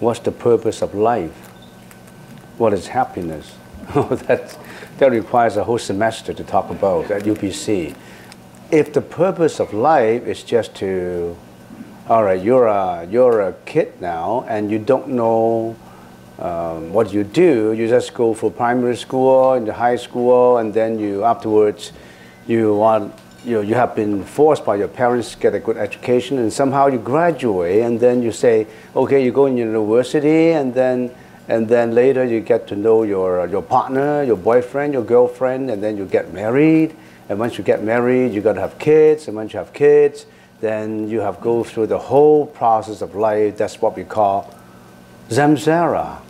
What's the purpose of life? What is happiness? that, that requires a whole semester to talk about at UBC. If the purpose of life is just to, all right, you're a, you're a kid now and you don't know um, what you do, you just go for primary school, into high school, and then you afterwards, you want you, know, you have been forced by your parents to get a good education and somehow you graduate and then you say, okay, you go in university and then, and then later you get to know your, your partner, your boyfriend, your girlfriend, and then you get married. And once you get married, you got to have kids. And once you have kids, then you have go through the whole process of life. That's what we call samsara.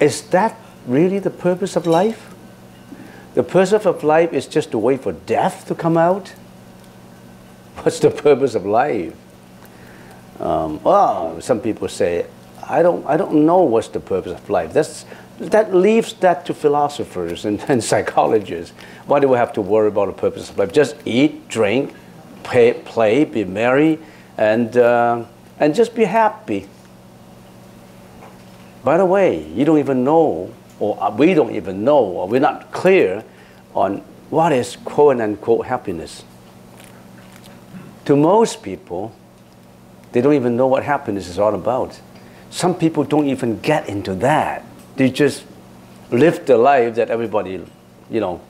Is that really the purpose of life? The purpose of life is just to wait for death to come out? What's the purpose of life? Um, well, some people say, I don't, I don't know what's the purpose of life. That's, that leaves that to philosophers and, and psychologists. Why do we have to worry about the purpose of life? Just eat, drink, pay, play, be merry, and, uh, and just be happy. By the way, you don't even know or we don't even know, or we're not clear on what is quote unquote happiness. To most people, they don't even know what happiness is all about. Some people don't even get into that. They just live the life that everybody, you know,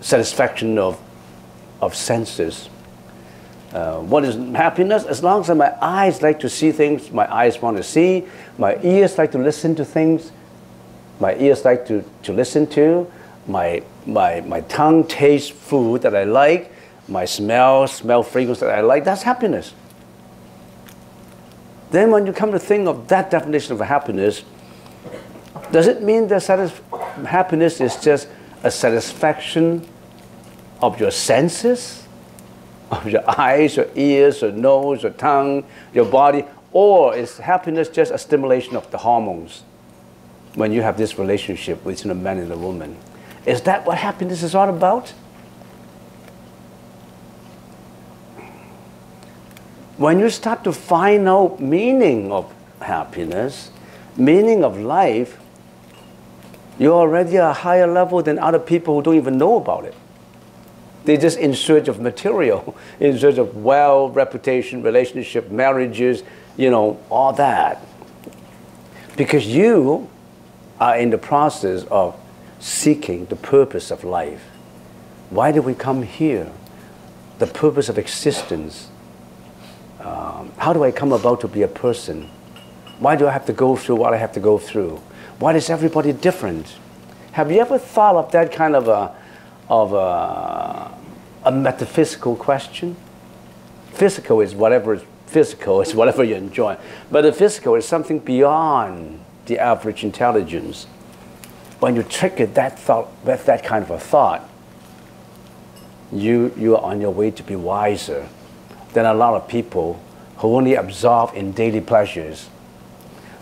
satisfaction of, of senses. Uh, what is happiness? As long as my eyes like to see things, my eyes want to see, my ears like to listen to things, my ears like to, to listen to, my, my, my tongue tastes food that I like, my smell, smell fragrance that I like, that's happiness. Then when you come to think of that definition of happiness, does it mean that happiness is just a satisfaction of your senses, of your eyes, your ears, your nose, your tongue, your body, or is happiness just a stimulation of the hormones? when you have this relationship between a man and a woman. Is that what happiness is all about? When you start to find out meaning of happiness, meaning of life, you're already at a higher level than other people who don't even know about it. They're just in search of material, in search of wealth, reputation, relationship, marriages, you know, all that. Because you are in the process of seeking the purpose of life. Why do we come here? The purpose of existence. Um, how do I come about to be a person? Why do I have to go through what I have to go through? Why is everybody different? Have you ever thought of that kind of a, of a, a metaphysical question? Physical is whatever is physical, is whatever you enjoy. But the physical is something beyond the average intelligence. When you trigger that thought, with that kind of a thought, you, you are on your way to be wiser than a lot of people who only absorb in daily pleasures.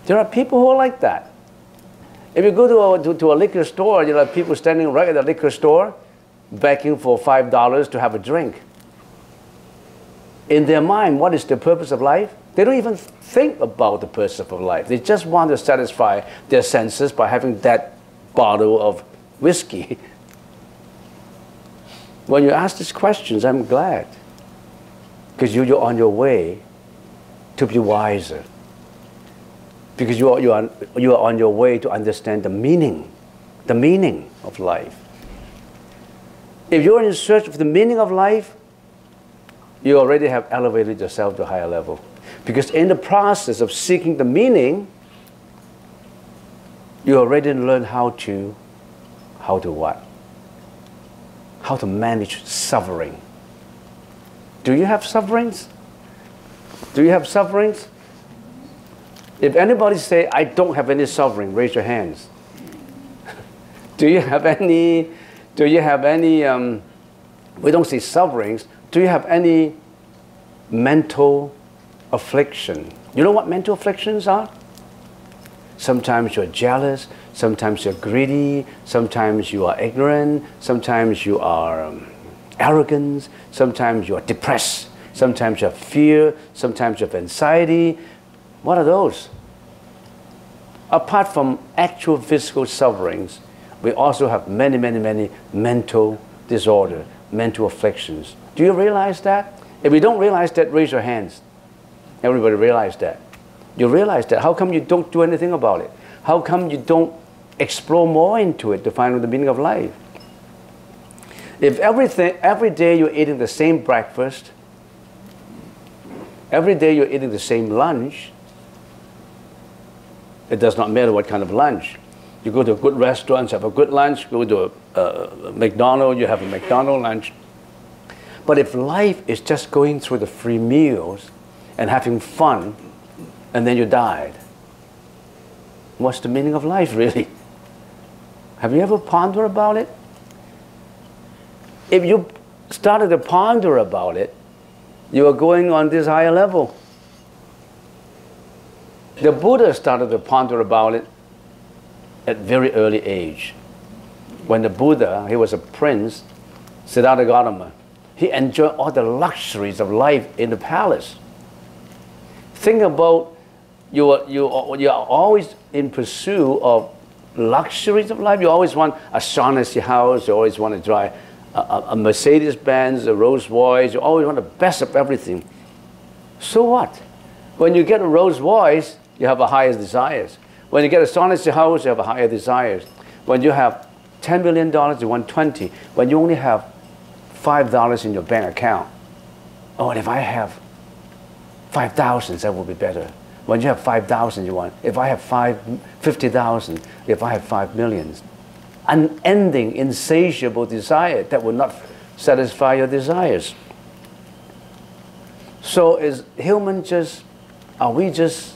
There are people who are like that. If you go to a, to, to a liquor store, you know, people standing right at the liquor store begging for $5 to have a drink. In their mind, what is the purpose of life? They don't even think about the purpose of life. They just want to satisfy their senses by having that bottle of whiskey. when you ask these questions, I'm glad. Because you, you're on your way to be wiser. Because you are, you, are, you are on your way to understand the meaning, the meaning of life. If you're in search of the meaning of life, you already have elevated yourself to a higher level. Because in the process of seeking the meaning, you already learn how to, how to what? How to manage suffering. Do you have sufferings? Do you have sufferings? If anybody say, I don't have any suffering, raise your hands. Do you have any, do you have any, um, we don't see sufferings, do you have any mental affliction? You know what mental afflictions are? Sometimes you're jealous, sometimes you're greedy, sometimes you are ignorant, sometimes you are um, arrogant, sometimes you are depressed, sometimes you have fear, sometimes you have anxiety. What are those? Apart from actual physical sufferings, we also have many, many, many mental disorder, mental afflictions. Do you realize that? If you don't realize that, raise your hands. Everybody realize that. You realize that. How come you don't do anything about it? How come you don't explore more into it to find out the meaning of life? If everything, every day you're eating the same breakfast, every day you're eating the same lunch, it does not matter what kind of lunch. You go to a good restaurant, have a good lunch, go to a, a, a McDonald's, you have a McDonald's lunch. But if life is just going through the free meals and having fun, and then you died, what's the meaning of life really? Have you ever pondered about it? If you started to ponder about it, you are going on this higher level. The Buddha started to ponder about it at very early age. When the Buddha, he was a prince, Siddhartha Gautama, he enjoyed all the luxuries of life in the palace. Think about you are, you are, you are always in pursuit of luxuries of life. You always want a Shaughnessy house. You always want to drive a, a Mercedes Benz, a Rolls Royce. You always want the best of everything. So what? When you get a Rolls Royce, you have a higher desires. When you get a Shaughnessy house, you have a higher desires. When you have $10 million, you want 20. When you only have $5 in your bank account, oh, and if I have 5,000, that would be better. When you have 5,000, you want, if I have five, 50,000, if I have 5 millions, unending, insatiable desire that will not satisfy your desires. So is human just, are we just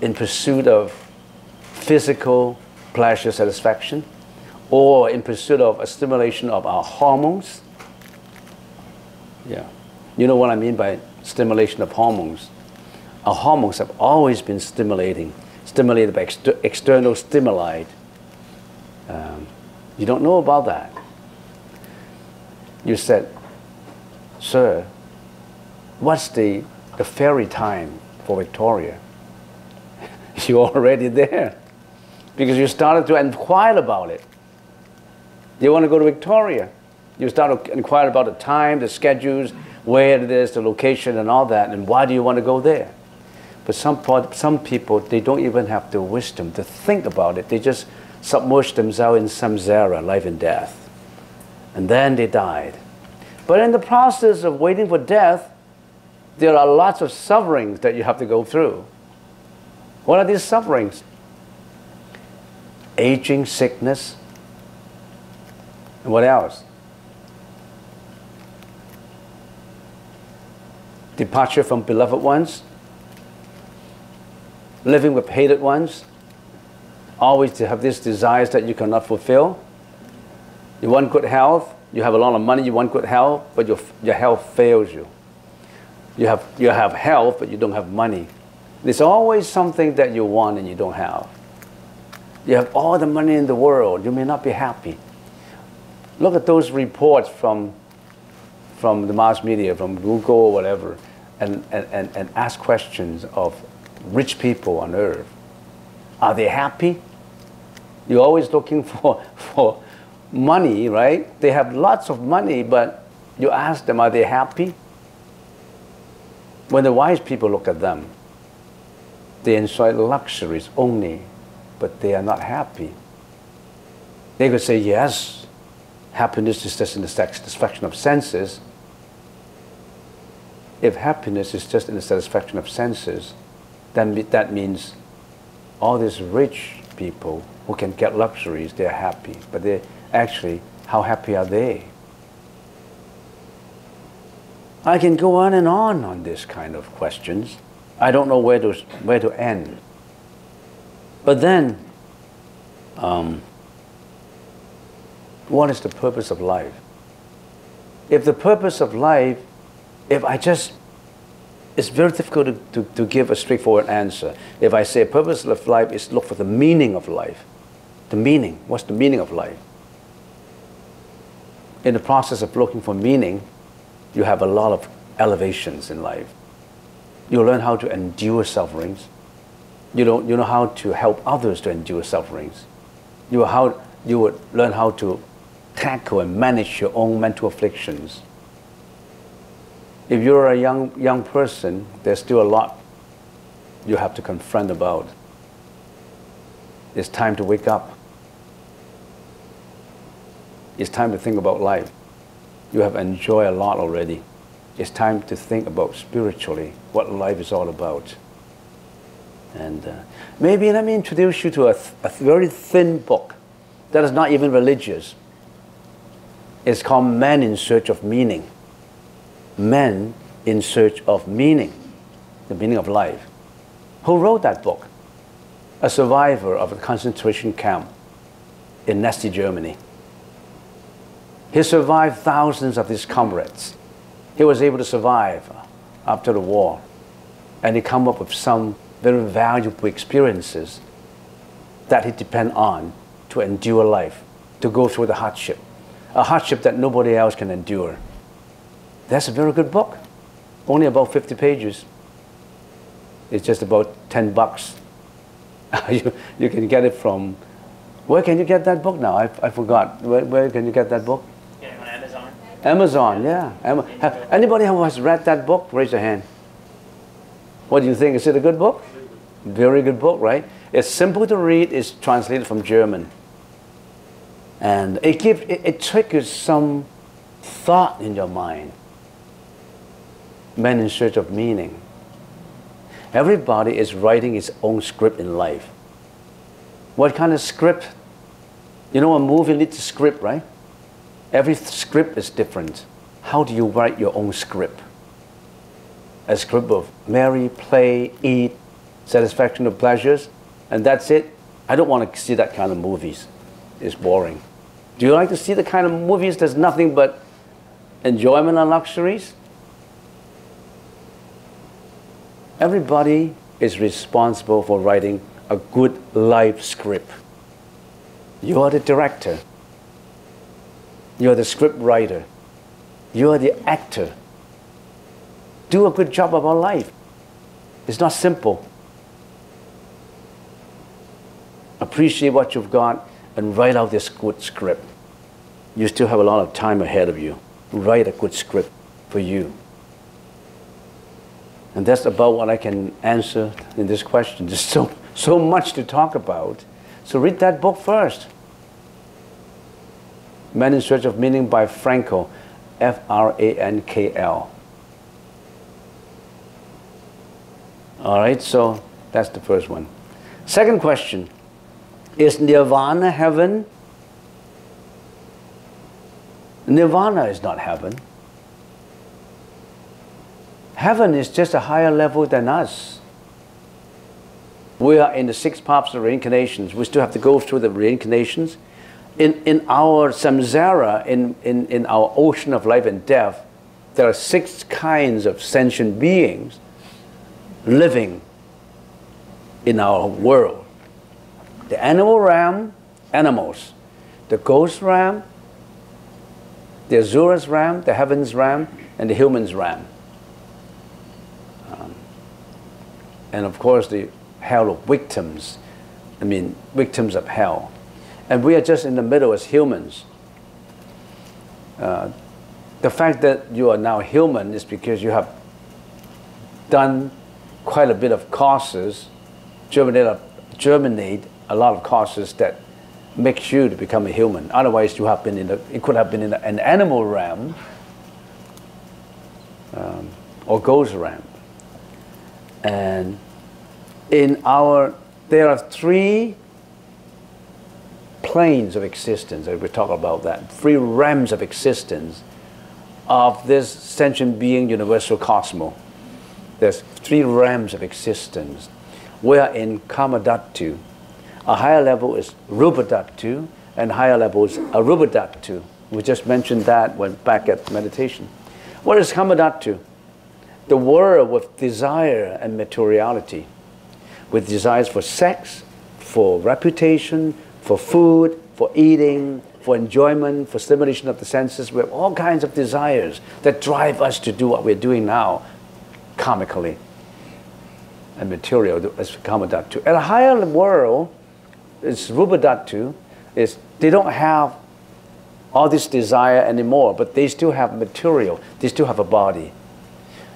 in pursuit of physical pleasure satisfaction or in pursuit of a stimulation of our hormones? Yeah. You know what I mean by stimulation of hormones? our hormones have always been stimulating, stimulated by exter external stimuli. Um, you don't know about that. You said, Sir, what's the, the ferry time for Victoria? You're already there because you started to inquire about it. You want to go to Victoria. You start to inquire about the time, the schedules, where it is, the location, and all that, and why do you want to go there? But some, some people, they don't even have the wisdom to think about it. They just submerge themselves in samsara, life and death. And then they died. But in the process of waiting for death, there are lots of sufferings that you have to go through. What are these sufferings? Aging, sickness, and what else? Departure from beloved ones, living with hated ones, always to have these desires that you cannot fulfill. You want good health, you have a lot of money, you want good health, but your, your health fails you. You have, you have health, but you don't have money. There's always something that you want and you don't have. You have all the money in the world, you may not be happy. Look at those reports from, from the mass media, from Google or whatever, and, and, and, and ask questions of rich people on earth. Are they happy? You're always looking for, for money, right? They have lots of money, but you ask them, are they happy? When the wise people look at them, they enjoy luxuries only, but they are not happy. They could say, yes, happiness is just in the satisfaction of senses. If happiness is just in the satisfaction of senses, then that means all these rich people who can get luxuries, they're happy. But they actually, how happy are they? I can go on and on on this kind of questions. I don't know where to, where to end. But then, um, what is the purpose of life? If the purpose of life, if I just, it's very difficult to, to, to give a straightforward answer. If I say purpose of life is look for the meaning of life, the meaning, what's the meaning of life? In the process of looking for meaning, you have a lot of elevations in life. You learn how to endure sufferings. You, don't, you know how to help others to endure sufferings. You, how, you would learn how to tackle and manage your own mental afflictions. If you're a young, young person, there's still a lot you have to confront about. It's time to wake up. It's time to think about life. You have enjoyed a lot already. It's time to think about spiritually what life is all about. And uh, maybe let me introduce you to a, th- a very thin book that is not even religious. It's called Man in Search of Meaning. Men in Search of Meaning, the meaning of life. Who wrote that book? A survivor of a concentration camp in Nazi Germany. He survived thousands of his comrades. He was able to survive after the war. And he come up with some very valuable experiences that he depend on to endure life, to go through the hardship, a hardship that nobody else can endure. That's a very good book. Only about 50 pages. It's just about 10 bucks. you, you can get it from, where can you get that book now? I, I forgot. Where, where can you get that book? Yeah, on Amazon. Amazon, yeah. Am- have, anybody who has read that book, raise your hand. What do you think? Is it a good book? Very good book, right? It's simple to read. It's translated from German, and it gives it, it triggers some thought in your mind. Men in search of meaning. Everybody is writing his own script in life. What kind of script? You know, a movie needs a script, right? Every script is different. How do you write your own script? A script of marry, play, eat, satisfaction of pleasures, and that's it. I don't want to see that kind of movies. It's boring. Do you like to see the kind of movies that's nothing but enjoyment and luxuries? Everybody is responsible for writing a good life script. You are the director. You are the script writer. You are the actor. Do a good job about life. It's not simple. Appreciate what you've got and write out this good script. You still have a lot of time ahead of you. Write a good script for you. And that's about what I can answer in this question. There's so, so much to talk about. So read that book first. Man in Search of Meaning by Frankl, F R A N K L. All right, so that's the first one. Second question Is nirvana heaven? Nirvana is not heaven. Heaven is just a higher level than us. We are in the six paths of reincarnations. We still have to go through the reincarnations. In, in our samsara, in, in, in our ocean of life and death, there are six kinds of sentient beings living in our world. The animal realm, animals. The ghost realm, the Asura's realm, the heavens realm, and the humans realm. Um, and of course, the hell of victims. I mean, victims of hell. And we are just in the middle as humans. Uh, the fact that you are now human is because you have done quite a bit of causes, germinate a, germinate a lot of causes that makes you to become a human. Otherwise, you have been in the, it could have been in an animal realm um, or ghost realm. And in our, there are three planes of existence, and we talk about that, three realms of existence of this sentient being universal cosmos. There's three realms of existence. We are in Kamadhatu. A higher level is Rupadhatu, and higher level levels Arupadhatu. We just mentioned that when back at meditation. What is Kamadhatu? The world with desire and materiality, with desires for sex, for reputation, for food, for eating, for enjoyment, for stimulation of the senses. We have all kinds of desires that drive us to do what we're doing now, karmically and material as kamadhatu. At a higher world, it's rupadhatu, is they don't have all this desire anymore, but they still have material, they still have a body.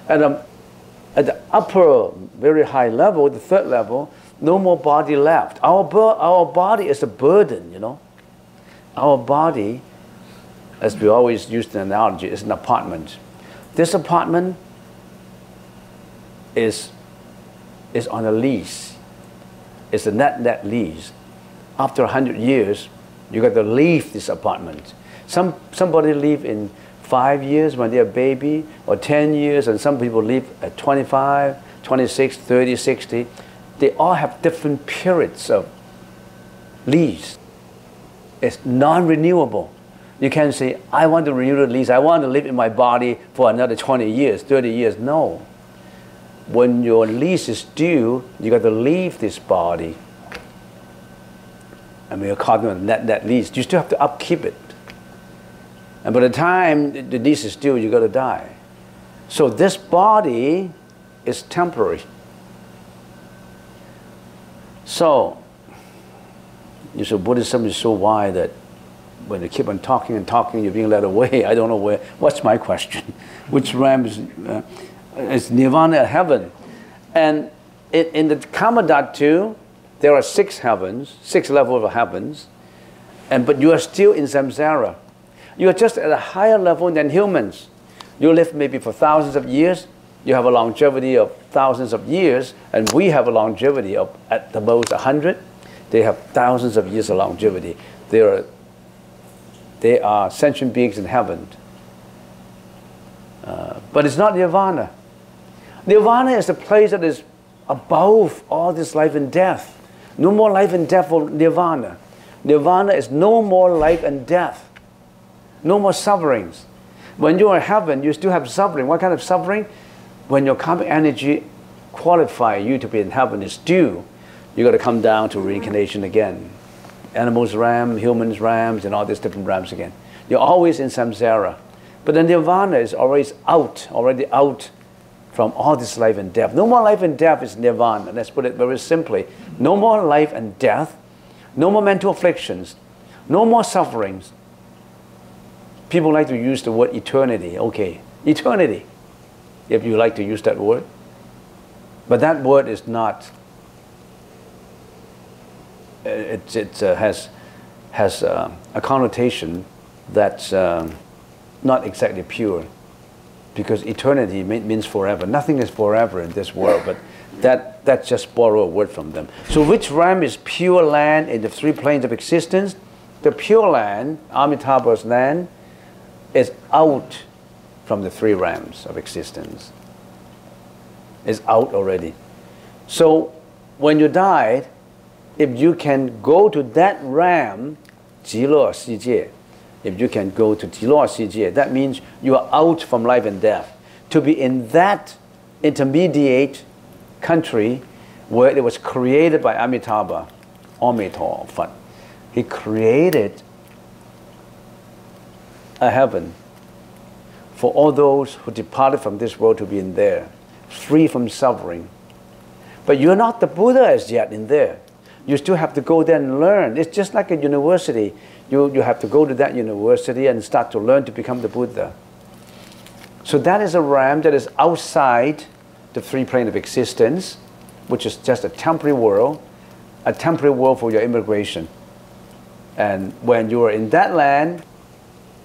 And um, at the upper, very high level, the third level, no more body left. Our, our body is a burden, you know. Our body, as we always use the analogy, is an apartment. This apartment is, is on a lease. It's a net net lease. After 100 years, you got to leave this apartment. Some, somebody live in five years when they're a baby, or 10 years, and some people live at 25, 26, 30, 60. They all have different periods of lease. It's non-renewable. You can't say, I want to renew the lease, I want to live in my body for another 20 years, 30 years. No. When your lease is due, you got to leave this body. We are calling it net, net lease. You still have to upkeep it. And by the time the disease is due, you got to die. So this body is temporary. So, you say Buddhism is so wide that when you keep on talking and talking, you're being led away. I don't know where. What's my question? Which realm is, uh, is nirvana heaven? And in, in the Kamadhatu, there are six heavens, six levels of heavens, and but you are still in samsara. You are just at a higher level than humans. You live maybe for thousands of years. You have a longevity of thousands of years, and we have a longevity of at the most 100. They have thousands of years of longevity. They are, they are sentient beings in heaven. Uh, but it's not nirvana. Nirvana is the place that is above all this life and death. No more life and death for nirvana. Nirvana is no more life and death. No more sufferings. When you are in heaven, you still have suffering. What kind of suffering? When your karmic energy qualify you to be in heaven is due, you got to come down to reincarnation again. Animals ram, humans rams, and all these different rams again. You're always in samsara. But the nirvana is always out, already out from all this life and death. No more life and death is nirvana. Let's put it very simply. No more life and death. No more mental afflictions. No more sufferings people like to use the word eternity. Okay, eternity, if you like to use that word. But that word is not, it, it uh, has, has uh, a connotation that's uh, not exactly pure. Because eternity means forever. Nothing is forever in this world, but that, that's just borrow a word from them. So which realm is pure land in the three planes of existence? The pure land, Amitabha's land, is out from the three realms of existence. Is out already. So when you died, if you can go to that realm, 极乐世界, if you can go to 极乐世界, that means you are out from life and death. To be in that intermediate country where it was created by Amitabha, Amitabha, he created a heaven for all those who departed from this world to be in there, free from suffering. But you're not the Buddha as yet in there. You still have to go there and learn. It's just like a university. You, you have to go to that university and start to learn to become the Buddha. So that is a realm that is outside the three plane of existence, which is just a temporary world, a temporary world for your immigration. And when you are in that land,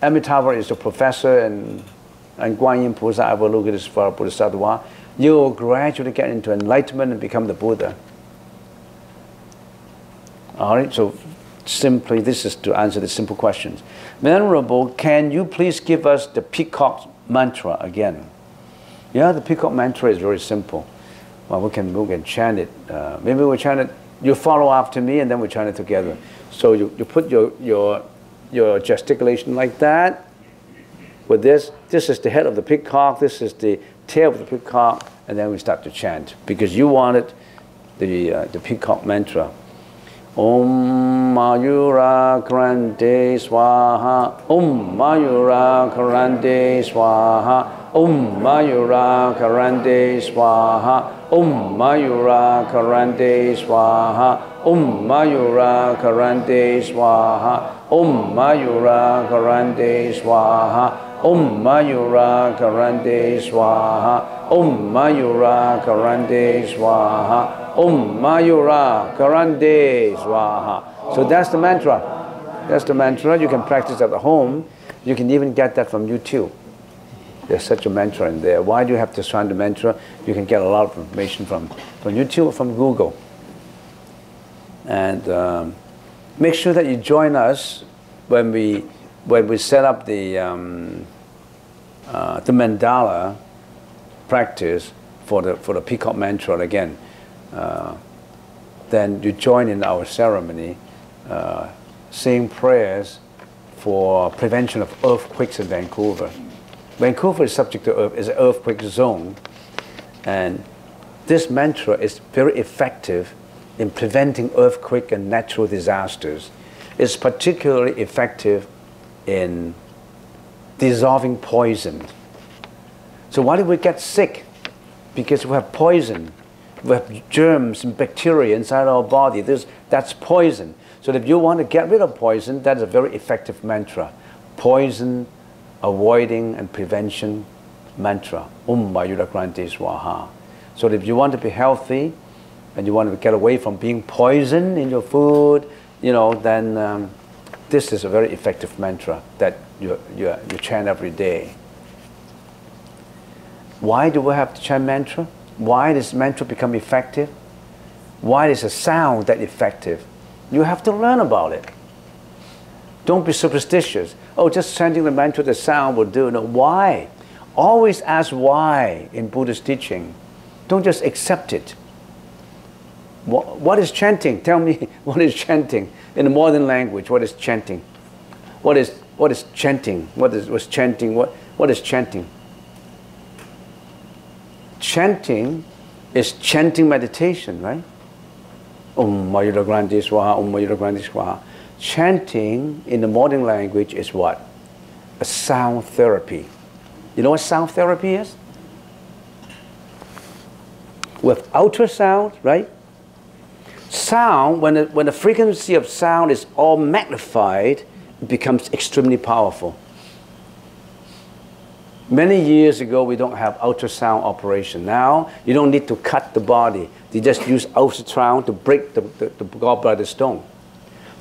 Amitabha is the professor and, and Guan Yin Pusa Avalokitesvara Bodhisattva, you will gradually get into enlightenment and become the Buddha. All right, so simply this is to answer the simple questions. Venerable, can you please give us the peacock mantra again? Yeah, the peacock mantra is very simple. Well, we can, we can chant it. Uh, maybe we'll chant it You follow after me and then we chant it together. So you, you put your, your, your gesticulation like that with this. This is the head of the peacock, this is the tail of the peacock, and then we start to chant because you wanted the, uh, the peacock mantra. Om Mayura Karante Swaha Om Mayura Karante Swaha Om Mayura Karante Swaha Om Mayura Karante Swaha Om Mayura Karante Swaha Om Mayura Karante Swaha Om Mayura Karante Swaha Om Mayura Karante Swaha Om Mayura Karande Swaha. So that's the mantra. That's the mantra. You can practice at the home. You can even get that from YouTube. There's such a mantra in there. Why do you have to chant the mantra? You can get a lot of information from, from YouTube or from Google. And um, make sure that you join us when we, when we set up the, um, uh, the mandala practice for the, for the peacock mantra again uh, then you join in our ceremony, uh, saying prayers for prevention of earthquakes in Vancouver. Vancouver is subject to earth, is an earthquake zone, and this mantra is very effective in preventing earthquake and natural disasters. It's particularly effective in dissolving poison. So why do we get sick? Because we have poison we have germs and bacteria inside our body. This, that's poison. So if you want to get rid of poison, that is a very effective mantra. Poison, avoiding and prevention mantra. Om Kranti Swaha. So if you want to be healthy and you want to get away from being poisoned in your food, you know, then um, this is a very effective mantra that you, you, you chant every day. Why do we have to chant mantra? Why does mantra become effective? Why is a sound that effective? You have to learn about it. Don't be superstitious. Oh, just chanting the mantra, the sound will do. No, why? Always ask why in Buddhist teaching. Don't just accept it. What, what is chanting? Tell me what is chanting in the modern language. What is chanting? What is what is chanting? What is was chanting? What what is chanting? chanting is chanting meditation, right? Om Mayura Grandi Swaha, Om Mayura Grandi Swaha. Chanting in the modern language is what? A sound therapy. You know what sound therapy is? With ultrasound, right? Sound, when the, when the frequency of sound is all magnified, it becomes extremely powerful. Many years ago, we don't have ultrasound operation. Now, you don't need to cut the body. They just use ultrasound to break the, the, the gallbladder stone.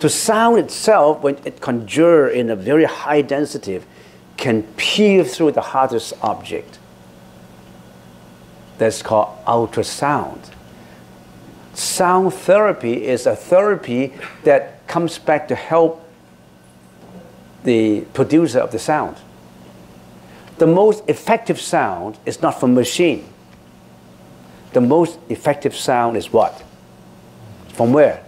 The sound itself, when it conjure in a very high density, can pierce through the hardest object. That's called ultrasound. Sound therapy is a therapy that comes back to help the producer of the sound the most effective sound is not from machine. The most effective sound is what? From where?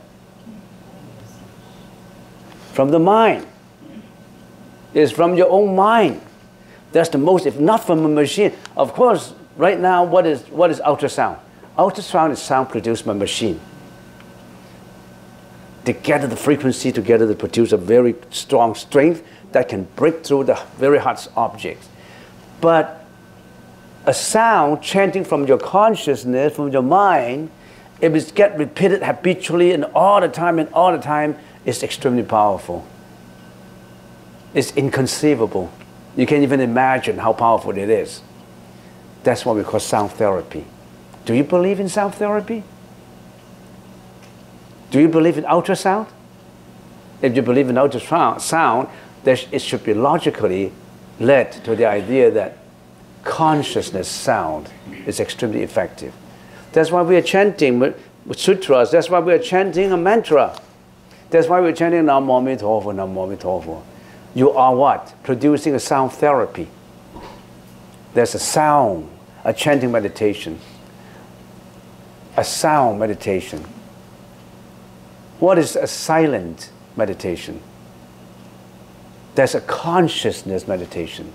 From the mind. It's from your own mind. That's the most, if not from a machine. Of course, right now, what is, what is ultrasound? Ultrasound is sound produced by machine. They gather the frequency together to produce a very strong strength that can break through the very hard objects. But a sound chanting from your consciousness, from your mind, if it gets repeated habitually and all the time and all the time, it's extremely powerful. It's inconceivable. You can't even imagine how powerful it is. That's what we call sound therapy. Do you believe in sound therapy? Do you believe in ultrasound? If you believe in ultrasound, it should be logically led to the idea that consciousness sound is extremely effective. That's why we are chanting sutras. That's why we are chanting a mantra. That's why we're chanting Namo Mitofu, Namo Mitofu. You are what? Producing a sound therapy. There's a sound, a chanting meditation, a sound meditation. What is a silent meditation? There's a consciousness meditation.